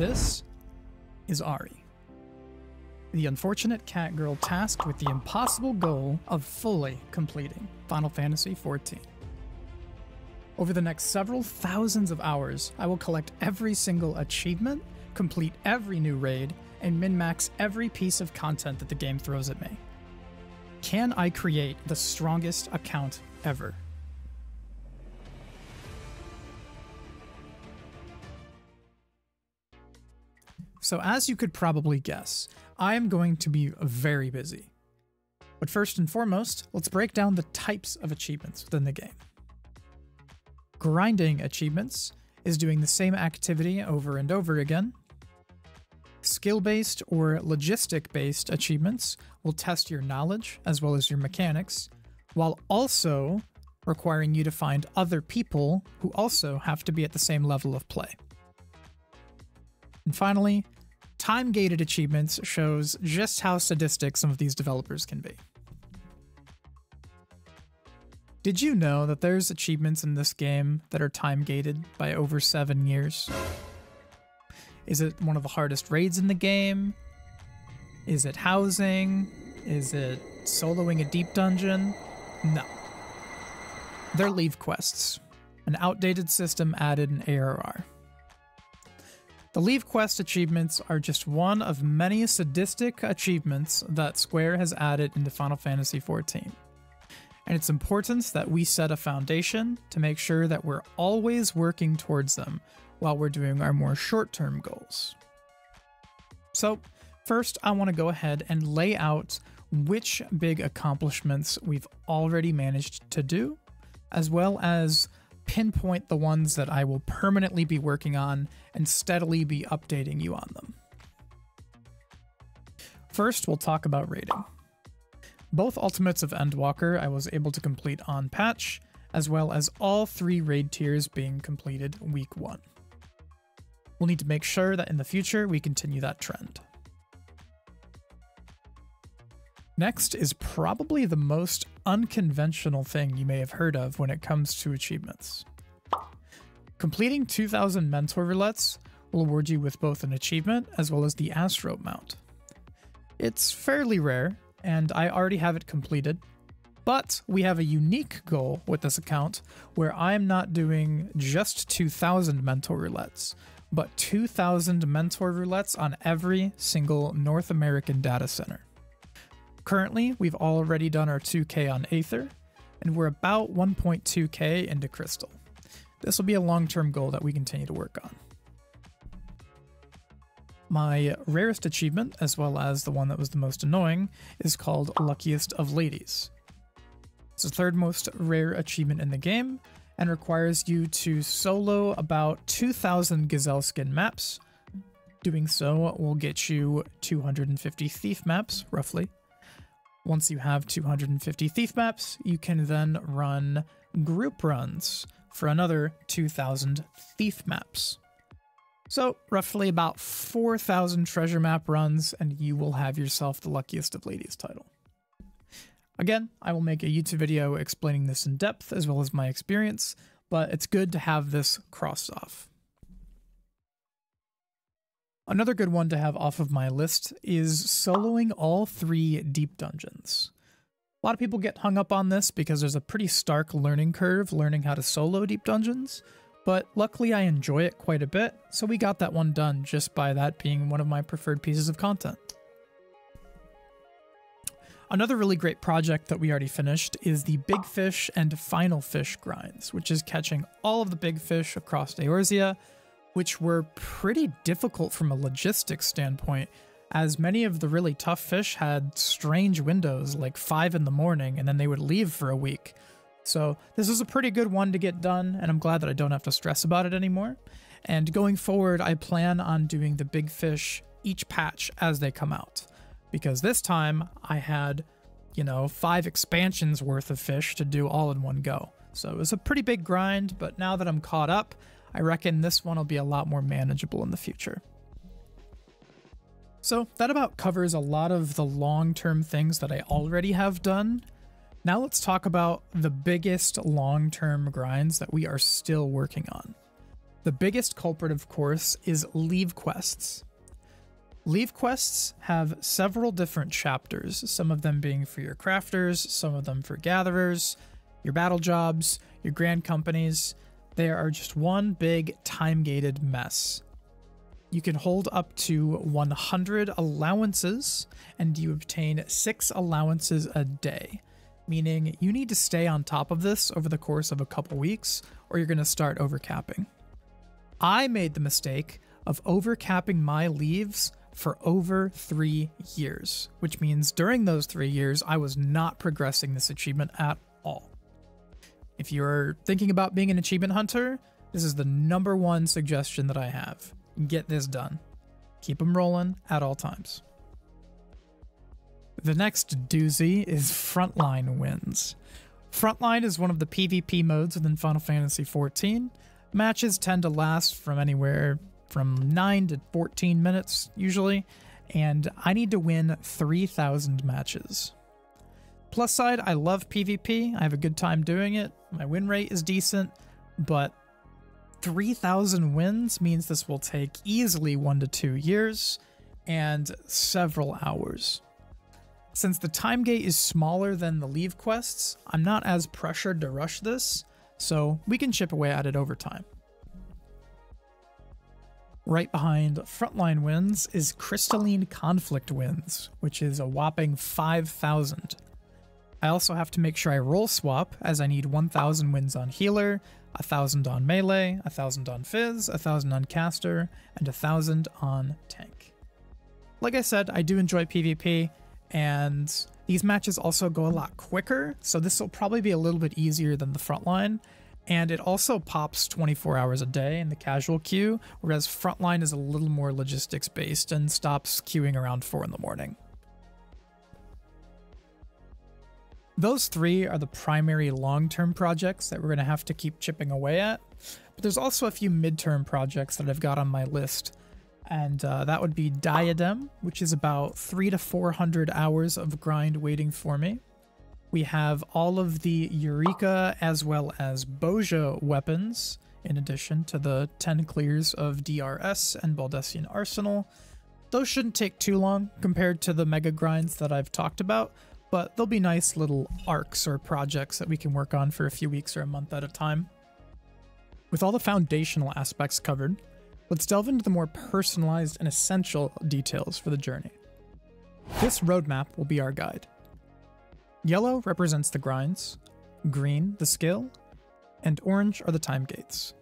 This is Ahri, the unfortunate cat girl tasked with the impossible goal of fully completing Final Fantasy XIV. Over the next several thousands of hours, I will collect every single achievement, complete every new raid, and min max every piece of content that the game throws at me. Can I create the strongest account ever? So, as you could probably guess, I am going to be very busy. But first and foremost, let's break down the types of achievements within the game. Grinding achievements is doing the same activity over and over again. Skill based or logistic based achievements will test your knowledge as well as your mechanics, while also requiring you to find other people who also have to be at the same level of play. And finally, time gated achievements shows just how sadistic some of these developers can be. Did you know that there's achievements in this game that are time gated by over seven years? Is it one of the hardest raids in the game? Is it housing? Is it soloing a deep dungeon? No. They're leave quests, an outdated system added in ARR. The Leave Quest achievements are just one of many sadistic achievements that Square has added into Final Fantasy XIV. And it's important that we set a foundation to make sure that we're always working towards them while we're doing our more short term goals. So, first, I want to go ahead and lay out which big accomplishments we've already managed to do, as well as pinpoint the ones that I will permanently be working on and steadily be updating you on them. First, we'll talk about raiding. Both Ultimates of Endwalker I was able to complete on patch, as well as all three raid tiers being completed week 1. We'll need to make sure that in the future we continue that trend. Next is probably the most unconventional thing you may have heard of when it comes to achievements. Completing 2000 mentor roulettes will award you with both an achievement as well as the Astro mount. It's fairly rare, and I already have it completed, but we have a unique goal with this account where I'm not doing just 2000 mentor roulettes, but 2000 mentor roulettes on every single North American data center. Currently, we've already done our 2k on Aether, and we're about 1.2k into Crystal. This will be a long term goal that we continue to work on. My rarest achievement, as well as the one that was the most annoying, is called Luckiest of Ladies. It's the third most rare achievement in the game, and requires you to solo about 2,000 Gazelle skin maps. Doing so will get you 250 thief maps, roughly. Once you have 250 thief maps, you can then run group runs for another 2,000 thief maps. So, roughly about 4,000 treasure map runs, and you will have yourself the luckiest of ladies title. Again, I will make a YouTube video explaining this in depth as well as my experience, but it's good to have this crossed off. Another good one to have off of my list is soloing all three deep dungeons. A lot of people get hung up on this because there's a pretty stark learning curve learning how to solo deep dungeons, but luckily I enjoy it quite a bit, so we got that one done just by that being one of my preferred pieces of content. Another really great project that we already finished is the Big Fish and Final Fish grinds, which is catching all of the big fish across Eorzea which were pretty difficult from a logistics standpoint, as many of the really tough fish had strange windows, like 5 in the morning, and then they would leave for a week. So, this is a pretty good one to get done, and I'm glad that I don't have to stress about it anymore. And going forward, I plan on doing the big fish each patch as they come out. Because this time I had, you know, five expansions worth of fish to do all in one go. So it was a pretty big grind, but now that I'm caught up, I reckon this one will be a lot more manageable in the future. So that about covers a lot of the long-term things that I already have done. Now let's talk about the biggest long-term grinds that we are still working on. The biggest culprit, of course, is leave quests. Leave quests have several different chapters, some of them being for your crafters, some of them for gatherers, your battle jobs, your grand companies. They are just one big time gated mess. You can hold up to 100 allowances, and you obtain six allowances a day, meaning you need to stay on top of this over the course of a couple weeks, or you're going to start overcapping. I made the mistake of overcapping my leaves for over three years, which means during those three years, I was not progressing this achievement at all. If you're thinking about being an achievement hunter, this is the number one suggestion that I have. Get this done. Keep them rolling at all times. The next doozy is Frontline wins. Frontline is one of the PvP modes within Final Fantasy XIV. Matches tend to last from anywhere from 9 to 14 minutes, usually, and I need to win 3,000 matches. Plus side, I love PvP. I have a good time doing it. My win rate is decent, but 3,000 wins means this will take easily one to two years and several hours. Since the time gate is smaller than the leave quests, I'm not as pressured to rush this, so we can chip away at it over time. Right behind Frontline wins is Crystalline Conflict wins, which is a whopping 5,000. I also have to make sure I role swap, as I need 1,000 wins on healer, 1,000 on melee, 1,000 on phys, 1,000 on caster, and 1,000 on tank. Like I said, I do enjoy PvP, and these matches also go a lot quicker, so this will probably be a little bit easier than the frontline. And it also pops 24 hours a day in the casual queue, whereas frontline is a little more logistics based and stops queuing around 4 in the morning. Those three are the primary long-term projects that we're going to have to keep chipping away at. But there's also a few midterm projects that I've got on my list. And uh, that would be Diadem, which is about three to 400 hours of grind waiting for me. We have all of the Eureka as well as Bozja weapons, in addition to the 10 clears of DRS and Baldesion Arsenal. Those shouldn't take too long compared to the mega grinds that I've talked about, but they'll be nice little arcs or projects that we can work on for a few weeks or a month at a time. With all the foundational aspects covered, let's delve into the more personalized and essential details for the journey. This roadmap will be our guide. Yellow represents the grinds, green the skill, and orange are the time gates.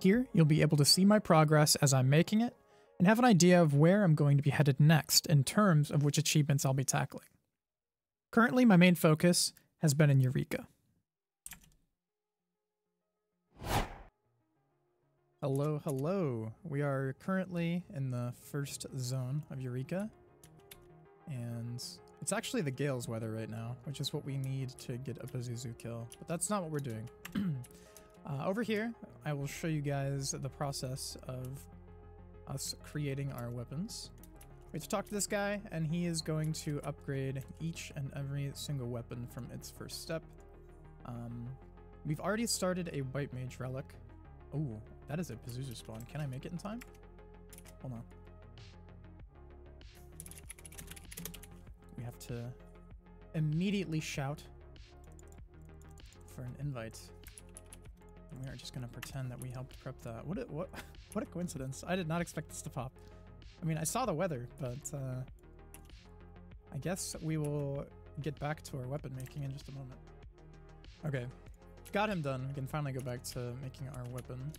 Here, you'll be able to see my progress as I'm making it, and have an idea of where I'm going to be headed next in terms of which achievements I'll be tackling. Currently, my main focus has been in Eureka. Hello, hello. We are currently in the first zone of Eureka. And it's actually the Gale's weather right now, which is what we need to get a Pazuzu kill. But that's not what we're doing. uh, over here, I will show you guys the process of us creating our weapons. We have to talk to this guy, and he is going to upgrade each and every single weapon from its first step. Um, we've already started a White Mage Relic. Oh, that is a Pazuzu spawn. Can I make it in time? Hold on. We have to immediately shout for an invite. And we are just going to pretend that we helped prep that. What a, what, what a coincidence. I did not expect this to pop. I mean, I saw the weather, but uh, I guess we will get back to our weapon making in just a moment. Okay, got him done. We can finally go back to making our weapon.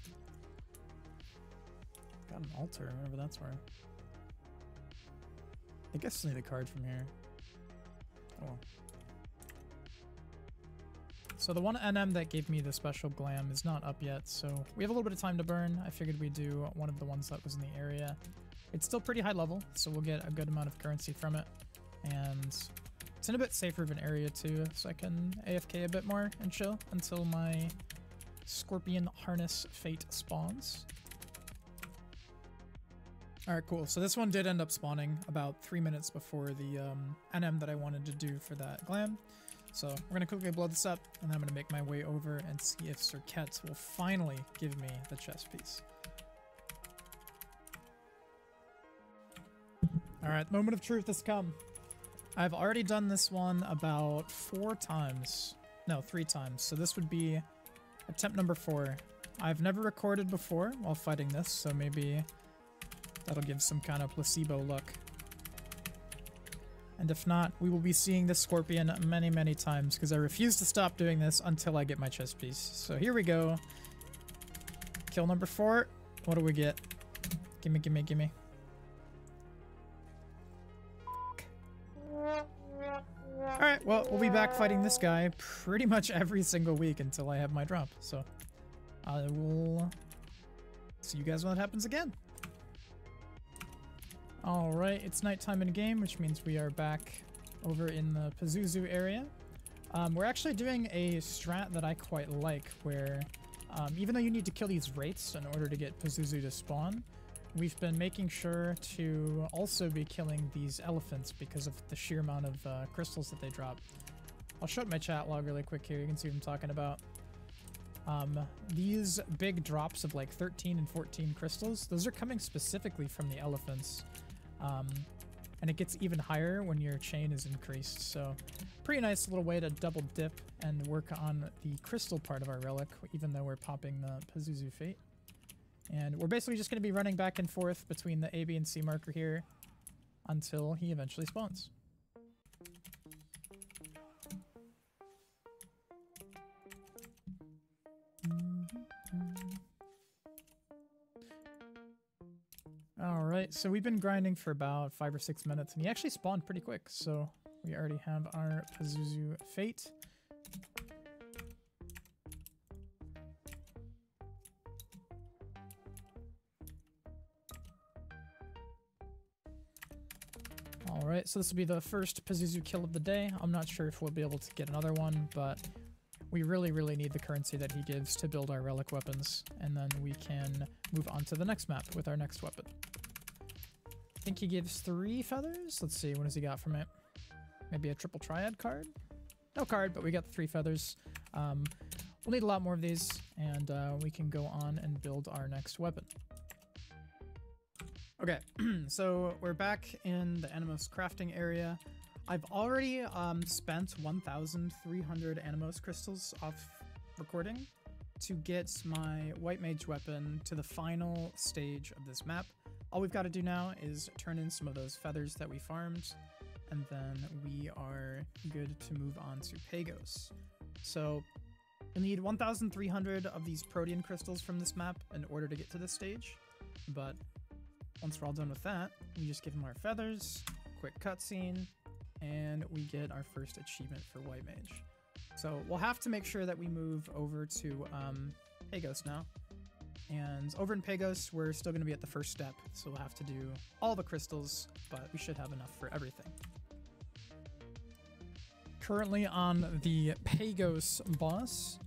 Got an altar, remember that's where. I guess I need a card from here. Oh. So the one NM that gave me the special glam is not up yet, so we have a little bit of time to burn. I figured we'd do one of the ones that was in the area. It's still pretty high level, so we'll get a good amount of currency from it. And it's in a bit safer of an area too, so I can AFK a bit more and chill until my Scorpion Harness Fate spawns. Alright, cool. So this one did end up spawning about three minutes before the um, NM that I wanted to do for that glam. So we're gonna quickly blow this up, and then I'm gonna make my way over and see if Serket will finally give me the chess piece. All right, moment of truth has come. I've already done this one about four times. No, three times. So this would be attempt number four. I've never recorded before while fighting this, so maybe that'll give some kind of placebo look. And if not, we will be seeing this scorpion many, many times because I refuse to stop doing this until I get my chest piece. So here we go. Kill number four. What do we get? Gimme, gimme, gimme. Well, we'll be back fighting this guy pretty much every single week until I have my drop. So I will see you guys when it happens again. Alright, it's nighttime in game, which means we are back over in the Pazuzu area. Um, we're actually doing a strat that I quite like, where um, even though you need to kill these wraiths in order to get Pazuzu to spawn, we've been making sure to also be killing these elephants because of the sheer amount of uh, crystals that they drop. I'll shut my chat log really quick here, you can see what I'm talking about. Um, these big drops of like 13 and 14 crystals, those are coming specifically from the elephants. Um, and it gets even higher when your chain is increased. So pretty nice little way to double dip and work on the crystal part of our relic, even though we're popping the Pazuzu Fate. And we're basically just going to be running back and forth between the A, B, and C marker here until he eventually spawns. Mm-hmm. All right, so we've been grinding for about five or six minutes, and he actually spawned pretty quick. So we already have our Pazuzu Fate. So this will be the first Pazuzu kill of the day. I'm not sure if we'll be able to get another one, but we really, really need the currency that he gives to build our relic weapons, and then we can move on to the next map with our next weapon. I think he gives three feathers. Let's see, what has he got from it? Maybe a triple triad card? No card, but we got the three feathers. Um, we'll need a lot more of these, and uh, we can go on and build our next weapon. Okay, so we're back in the Anemos crafting area. I've already um, spent 1,300 Anemos crystals off recording to get my White Mage weapon to the final stage of this map. All we've got to do now is turn in some of those feathers that we farmed, and then we are good to move on to Pagos. So we need 1,300 of these Protean crystals from this map in order to get to this stage, but once we're all done with that, we just give him our feathers, quick cutscene, and we get our first achievement for White Mage. So we'll have to make sure that we move over to um, Pagos now. And over in Pagos, we're still going to be at the first step, so we'll have to do all the crystals, but we should have enough for everything. Currently on the Pagos boss,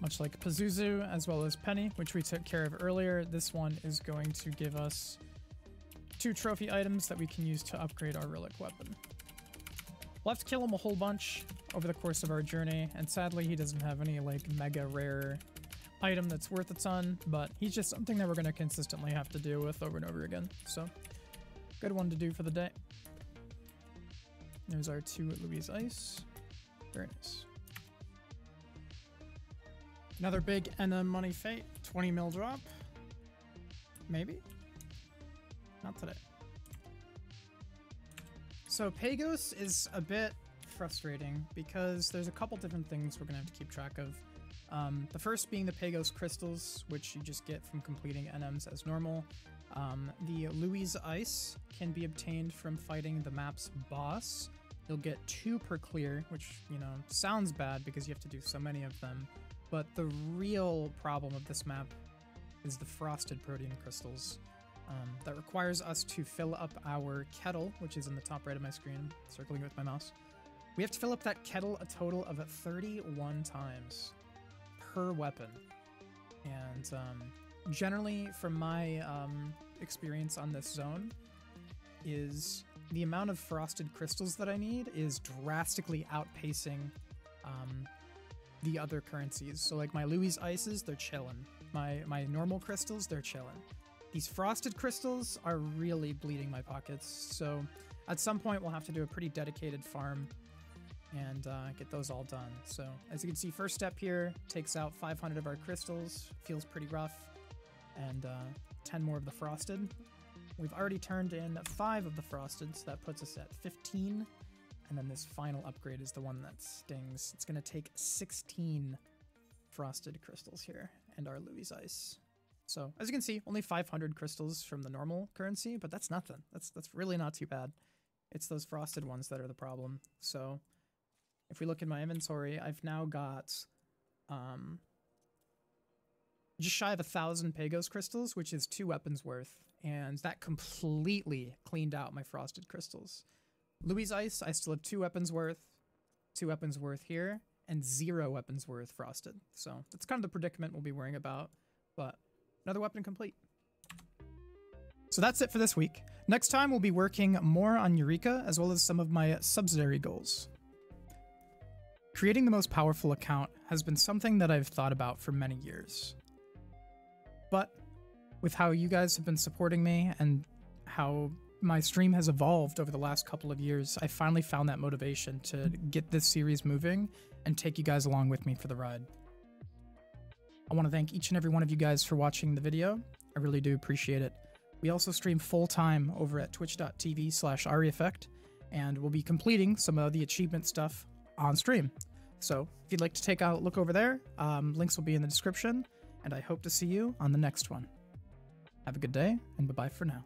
much like Pazuzu as well as Penny, which we took care of earlier, this one is going to give us two trophy items that we can use to upgrade our relic weapon. We'll have to kill him a whole bunch over the course of our journey, and sadly he doesn't have any like mega rare item that's worth a ton, but he's just something that we're going to consistently have to deal with over and over again. So, good one to do for the day. There's our two Louhi's Ice. Very nice. Another big Enna Money Fate. 20 mil drop. Maybe? Not today. So Pagos is a bit frustrating because there's a couple different things we're going to have to keep track of. Um, the first being the Pagos crystals, which you just get from completing NMs as normal. Um, the Louhi's Ice can be obtained from fighting the map's boss. You'll get two per clear, which, you know, sounds bad because you have to do so many of them. But the real problem of this map is the frosted protean crystals. Um, that requires us to fill up our kettle, which is in the top right of my screen, circling it with my mouse. We have to fill up that kettle a total of 31 times per weapon. And um, generally, from my um, experience on this zone, is the amount of frosted crystals that I need is drastically outpacing um, the other currencies. So like my Louhi's ices, they're chilling. My my normal crystals, they're chilling. These frosted crystals are really bleeding my pockets. So at some point we'll have to do a pretty dedicated farm and uh, get those all done. So as you can see, first step here takes out 500 of our crystals. Feels pretty rough. And uh, 10 more of the frosted. We've already turned in 5 of the frosted, so that puts us at 15. And then this final upgrade is the one that stings. It's going to take 16 frosted crystals here and our Louhi's Ice. So as you can see, only 500 crystals from the normal currency, but that's nothing. That's that's really not too bad. It's those frosted ones that are the problem. So if we look in my inventory, I've now got um, just shy of a thousand Pagos crystals, which is two weapons worth, and that completely cleaned out my frosted crystals. Louhi's Ice, I still have two weapons worth, two weapons worth here, and zero weapons worth frosted. So that's kind of the predicament we'll be worrying about, but another weapon complete. So that's it for this week. Next time we'll be working more on Eureka as well as some of my subsidiary goals. Creating the most powerful account has been something that I've thought about for many years. But with how you guys have been supporting me and how my stream has evolved over the last couple of years, I finally found that motivation to get this series moving and take you guys along with me for the ride. I want to thank each and every one of you guys for watching the video. I really do appreciate it. We also stream full-time over at twitch.tv slash ahrieffect, and we'll be completing some of the achievement stuff on stream. So if you'd like to take a look over there, um, links will be in the description, and I hope to see you on the next one. Have a good day, and bye-bye for now.